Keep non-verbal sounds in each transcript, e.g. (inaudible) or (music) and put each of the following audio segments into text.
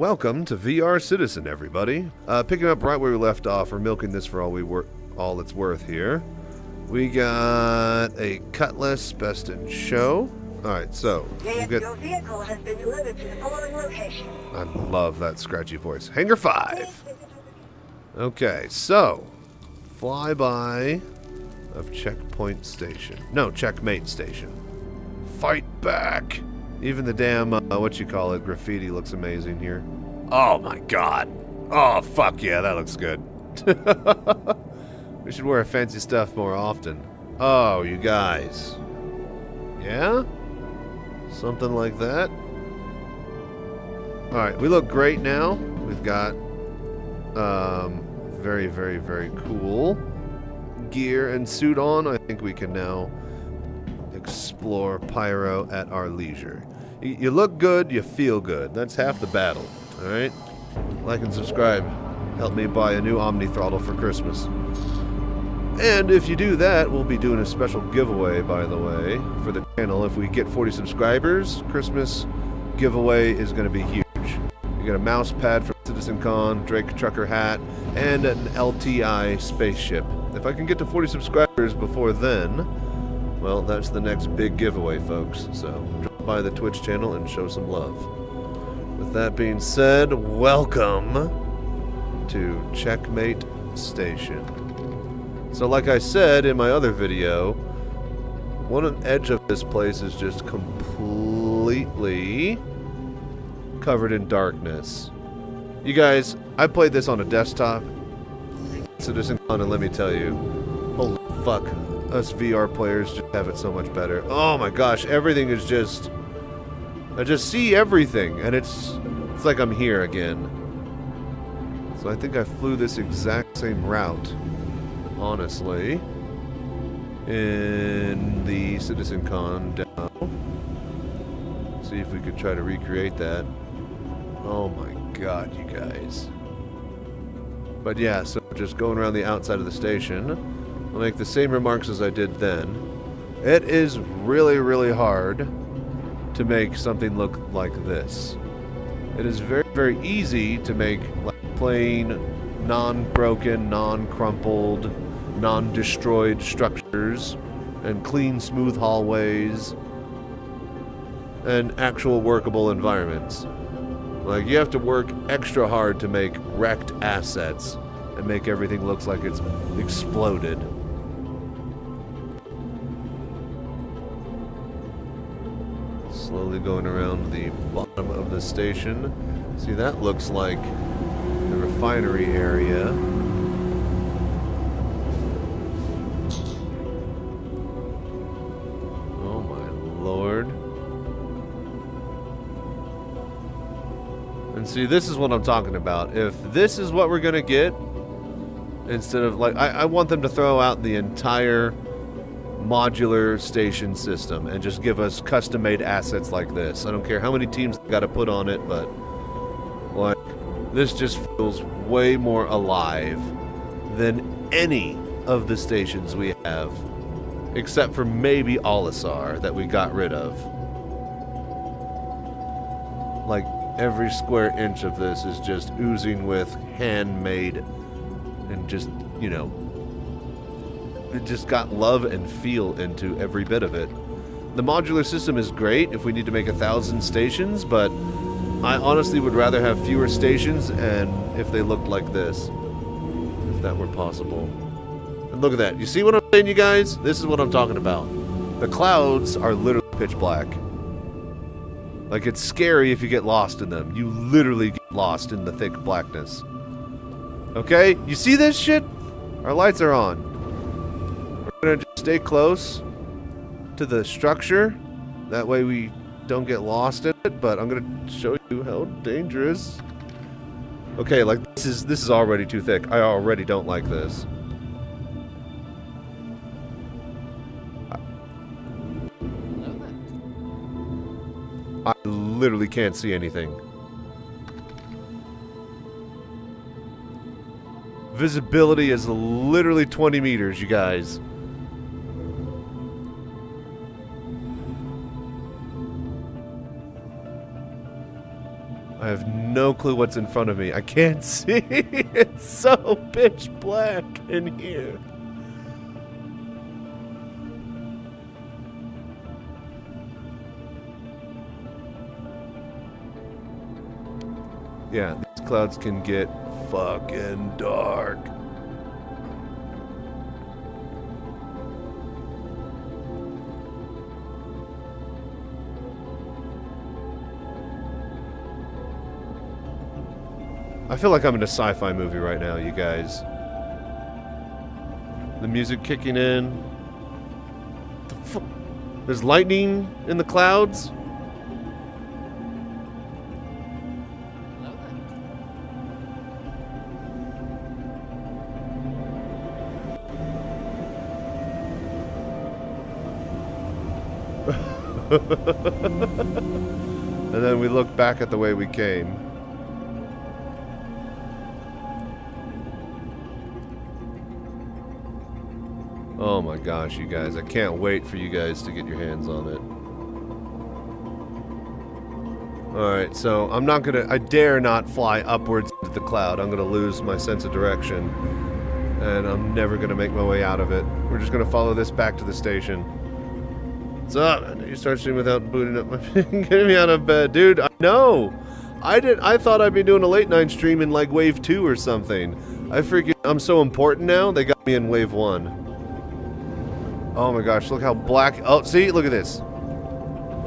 Welcome to VR Citizen, everybody. Uh, picking up right where we left off, we're milking this for all we wor all it's worth here. We got a Cutlass Best in Show. All right, so we'll get. Your vehicle has been delivered to the following location. I love that scratchy voice. Hangar five. Okay, so flyby of checkpoint station. No, checkmate station. Fight back. Even the damn uh, what you call it graffiti looks amazing here. Oh my god. Oh fuck yeah, that looks good. (laughs) we should wear fancy stuff more often. Oh, you guys. Yeah? Something like that. All right, we look great now. We've got um, very, very, very cool gear and suit on. I think we can now explore Pyro at our leisure. Y- You look good, you feel good. That's half the battle. All right. Like and subscribe. Help me buy a new Omni throttle for Christmas. And if you do that, we'll be doing a special giveaway, by the way, for the channel. If we get 40 subscribers, Christmas giveaway is going to be huge. You get a mouse pad from Citizen Con, Drake Trucker hat, and an LTI spaceship. If I can get to 40 subscribers before then, well, that's the next big giveaway, folks. So drop by the Twitch channel and show some love. With that being said, welcome to Checkmate Station. So like I said in my other video, one edge of this place is just completely covered in darkness. You guys, I played this on a desktop. CitizenCon, and let me tell you, holy fuck, us VR players just have it so much better. Oh my gosh, everything is just... I just see everything, and it's, it's like I'm here again. So I think I flew this exact same route honestly, in the CitizenCon demo. See if we could try to recreate that. Oh my god, you guys. But yeah, so just going around the outside of the station, I'll make the same remarks as I did then. It is really, really hard to make something look like this. It is very, very easy to make like plain, non-broken, non-crumpled, non-destroyed structures and clean, smooth hallways and actual workable environments. Like, you have to work extra hard to make wrecked assets and make everything looks like it's exploded. Slowly going around the bottom of the station. See, that looks like the refinery area. Oh my lord. And see, this is what I'm talking about. If this is what we're gonna get, instead of like, I, I want them to throw out the entire modular station system and just give us custom-made assets like this. I don't care how many teams got to put on it, but like this just feels way more alive than any of the stations we have, except for maybe Olisar that we got rid of. Like every square inch of this is just oozing with handmade and just, you know, it just got love and feel into every bit of it. The modular system is great if we need to make a thousand stations, but I honestly would rather have fewer stations and if they looked like this. If that were possible. And look at that. You see what I'm saying, you guys? This is what I'm talking about. The clouds are literally pitch black. Like, it's scary if you get lost in them. You literally get lost in the thick blackness. Okay? You see this shit? Our lights are on. Stay close to the structure. That way we don't get lost in it, but I'm gonna show you how dangerous. Okay, like this is this is already too thick. I already don't like this. I literally can't see anything. Visibility is literally 20 meters, you guys. I have no clue what's in front of me. I can't (laughs) see. it's so pitch black in here. Yeah, these clouds can get fucking dark. I feel like I'm in a sci-fi movie right now, you guys. The music kicking in. The There's lightning in the clouds. (laughs) and then we look back at the way we came. Oh my gosh, you guys. I can't wait for you guys to get your hands on it. Alright, so I'm not gonna... I dare not fly upwards into the cloud. I'm gonna lose my sense of direction. And I'm never gonna make my way out of it. We're just gonna follow this back to the station. What's up? You start streaming without booting up my... (laughs) getting me out of bed. Dude, I know! I did. I thought I'd be doing a late night stream in like wave 2 or something. I freaking... I'm so important now, they got me in wave 1. Oh my gosh, look how black... Oh, see? Look at this.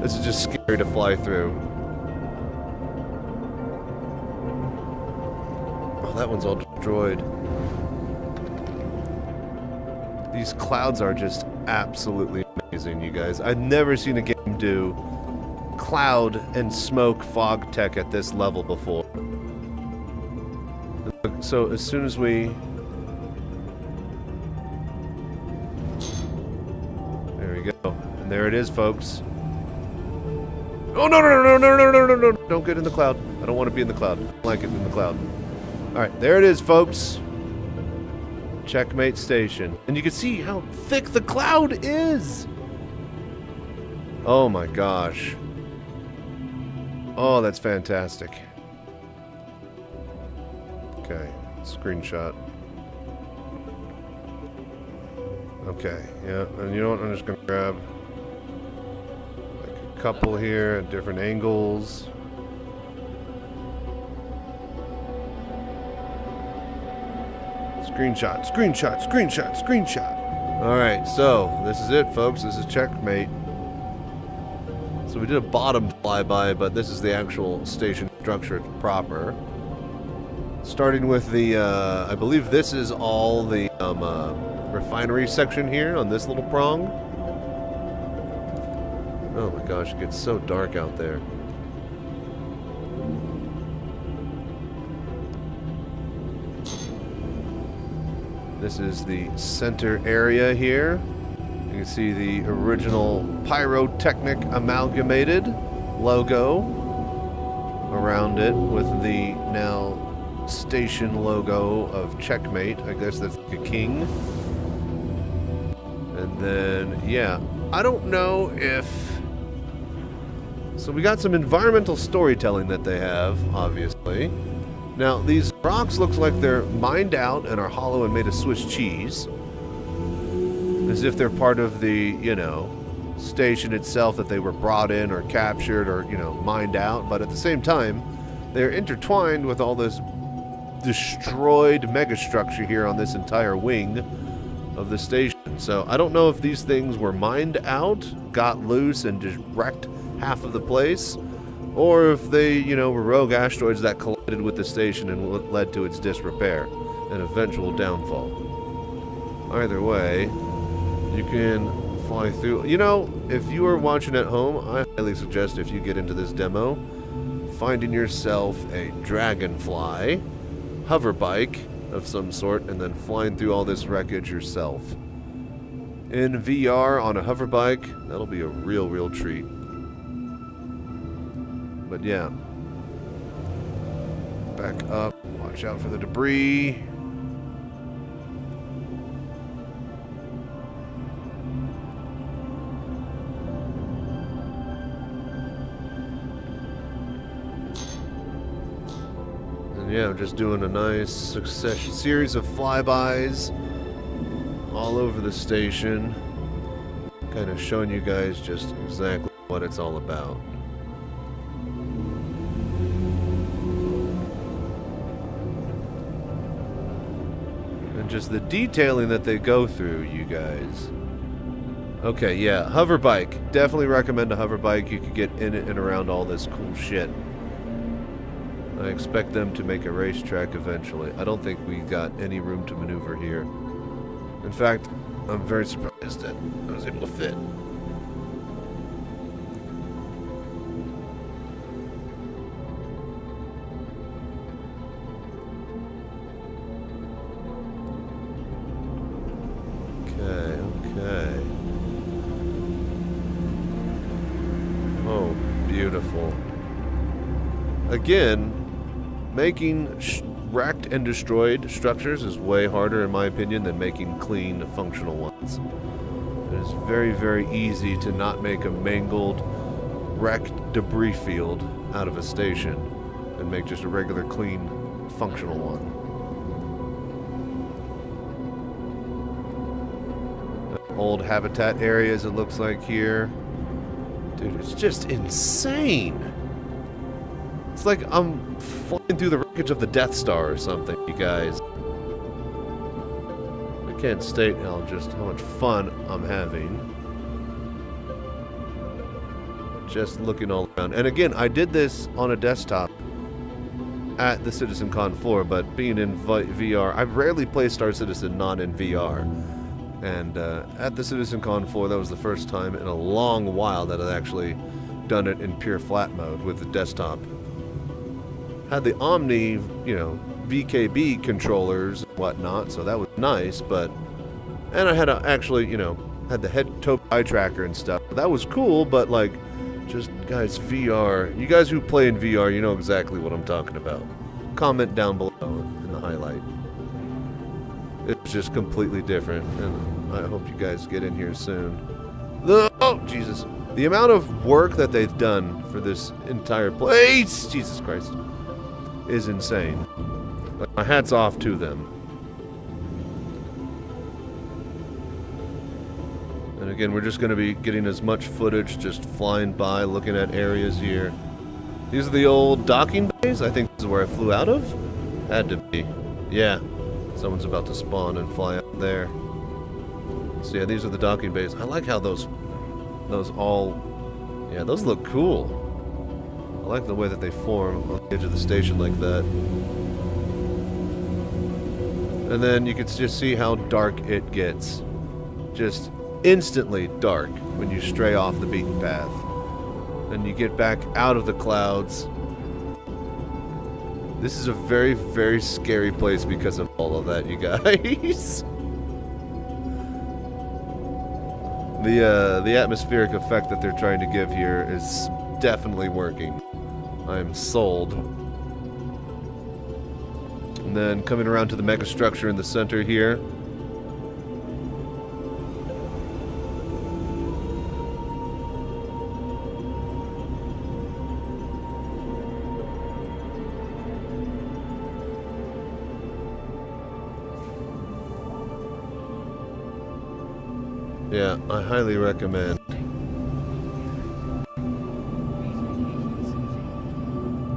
This is just scary to fly through. Oh, that one's all destroyed. These clouds are just absolutely amazing, you guys. I've never seen a game do cloud and smoke fog tech at this level before. So as soon as we there it is, folks. Oh, no, no, no, no, no, no, no, no, Don't get in the cloud. I don't want to be in the cloud. I like it in the cloud. All right, there it is, folks. Checkmate station. And you can see how thick the cloud is. Oh, my gosh. Oh, that's fantastic. Okay, screenshot. Okay, yeah, and you know what? I'm just to grab couple here at different angles. Screenshot, screenshot, screenshot, screenshot. Alright, so this is it, folks. This is checkmate. So we did a bottom flyby, but this is the actual station structure proper. Starting with the, uh, I believe this is all the um, uh, refinery section here on this little prong. Oh my gosh, it gets so dark out there. This is the center area here. You can see the original Pyrotechnic Amalgamated logo around it with the now station logo of Checkmate. I guess that's a king. And then, yeah, I don't know if so we got some environmental storytelling that they have, obviously. Now, these rocks looks like they're mined out and are hollow and made of Swiss cheese. As if they're part of the, you know, station itself that they were brought in or captured or, you know, mined out. But at the same time, they're intertwined with all this destroyed megastructure here on this entire wing of the station. So I don't know if these things were mined out, got loose, and just wrecked half of the place, or if they, you know, were rogue asteroids that collided with the station and led to its disrepair and eventual downfall. Either way, you can fly through. You know, if you are watching at home, I highly suggest if you get into this demo, finding yourself a dragonfly hover bike of some sort and then flying through all this wreckage yourself. In VR on a hover bike, that'll be a real, real treat. But yeah. Back up. Watch out for the debris. And yeah, I'm just doing a nice succession series of flybys all over the station. Kind of showing you guys just exactly what it's all about. Just the detailing that they go through, you guys. Okay, yeah, hover bike. Definitely recommend a hover bike. You could get in it and around all this cool shit. I expect them to make a racetrack eventually. I don't think we got any room to maneuver here. In fact, I'm very surprised that I was able to fit. Again, making wrecked and destroyed structures is way harder, in my opinion, than making clean, functional ones. It is very, very easy to not make a mangled, wrecked debris field out of a station and make just a regular, clean, functional one. Old habitat areas, it looks like here. Dude, it's just insane. It's like I'm flying through the wreckage of the Death Star or something, you guys. I can't state how just how much fun I'm having. Just looking all around. And again, I did this on a desktop at the CitizenCon floor, but being in VR, I've rarely play Star Citizen not in VR. And uh, at the CitizenCon floor, that was the first time in a long while that I'd actually done it in pure flat mode with the desktop had the Omni, you know, VKB controllers and whatnot, so that was nice, but... And I had a, actually, you know, had the head top eye tracker and stuff. That was cool, but like, just, guys, VR. You guys who play in VR, you know exactly what I'm talking about. Comment down below in the highlight. It's just completely different, and I hope you guys get in here soon. The, oh, Jesus. The amount of work that they've done for this entire place, Jesus Christ is insane. My hat's off to them. And again, we're just going to be getting as much footage, just flying by, looking at areas here. These are the old docking bays. I think this is where I flew out of. Had to be. Yeah. Someone's about to spawn and fly out there. So yeah, these are the docking bays. I like how those, those all, yeah, those look cool. I like the way that they form on the edge of the station like that. And then you can just see how dark it gets. Just instantly dark when you stray off the beaten path. And you get back out of the clouds. This is a very, very scary place because of all of that, you guys. (laughs) the uh, the atmospheric effect that they're trying to give here is definitely working. I'm sold. And then coming around to the megastructure in the center here. Yeah, I highly recommend.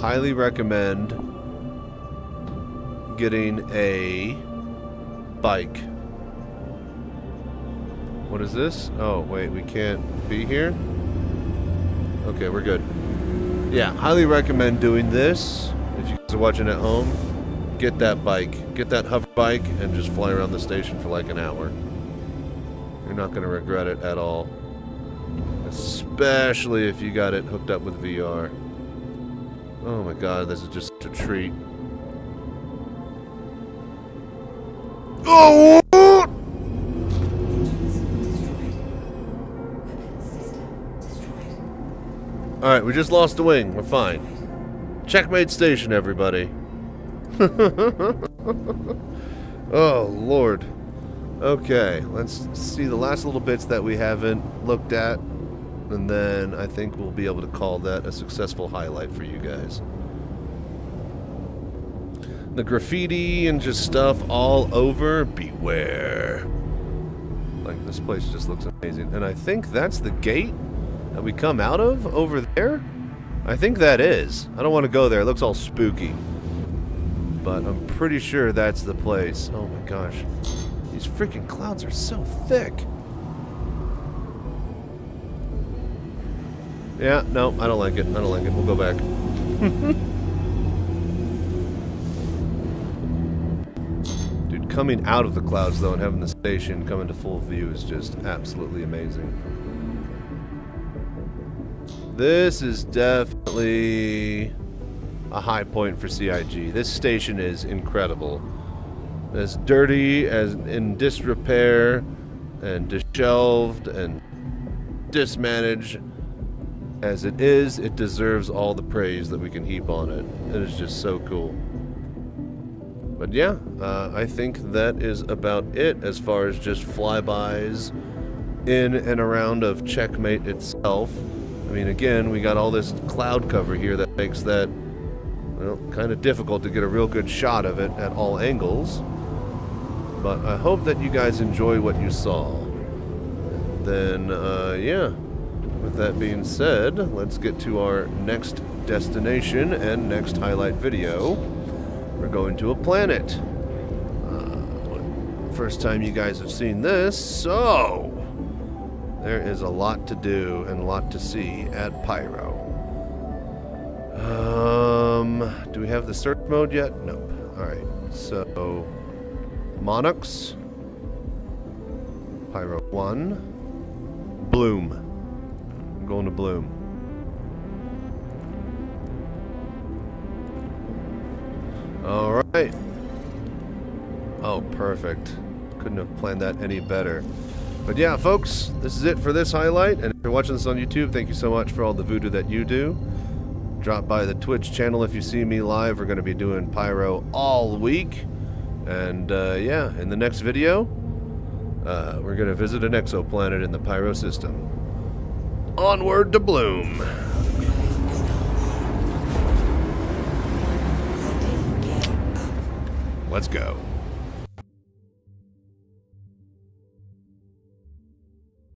Highly recommend getting a bike. What is this? Oh, wait, we can't be here? Okay, we're good. Yeah, highly recommend doing this. If you guys are watching at home, get that bike. Get that hover bike and just fly around the station for like an hour. You're not going to regret it at all. Especially if you got it hooked up with VR. Oh my god, this is just a treat. Oh! Alright, we just lost a wing. We're fine. Checkmate station, everybody. (laughs) oh, Lord. Okay, let's see the last little bits that we haven't looked at. And then I think we'll be able to call that a successful highlight for you guys. The graffiti and just stuff all over. Beware. Like, this place just looks amazing. And I think that's the gate that we come out of over there. I think that is. I don't want to go there. It looks all spooky. But I'm pretty sure that's the place. Oh my gosh. These freaking clouds are so thick. Yeah, no, I don't like it. I don't like it. We'll go back. (laughs) Dude, coming out of the clouds, though, and having the station come into full view is just absolutely amazing. This is definitely a high point for CIG. This station is incredible. As dirty, as in disrepair, and dishelved, and dismanaged as it is, it deserves all the praise that we can heap on it. It is just so cool. But yeah, uh, I think that is about it as far as just flybys in and around of Checkmate itself. I mean, again, we got all this cloud cover here that makes that, well, kind of difficult to get a real good shot of it at all angles. But I hope that you guys enjoy what you saw. Then, uh, yeah. With that being said, let's get to our next destination and next highlight video. We're going to a planet. Uh, first time you guys have seen this, so there is a lot to do and a lot to see at Pyro. Um, do we have the search mode yet? Nope. Alright, so Monarchs, Pyro 1, Bloom. Going to Bloom. Alright. Oh, perfect. Couldn't have planned that any better. But yeah, folks, this is it for this highlight. And if you're watching this on YouTube, thank you so much for all the voodoo that you do. Drop by the Twitch channel if you see me live. We're going to be doing Pyro all week. And uh, yeah, in the next video, uh, we're going to visit an exoplanet in the Pyro system. Onward to Bloom. Let's go.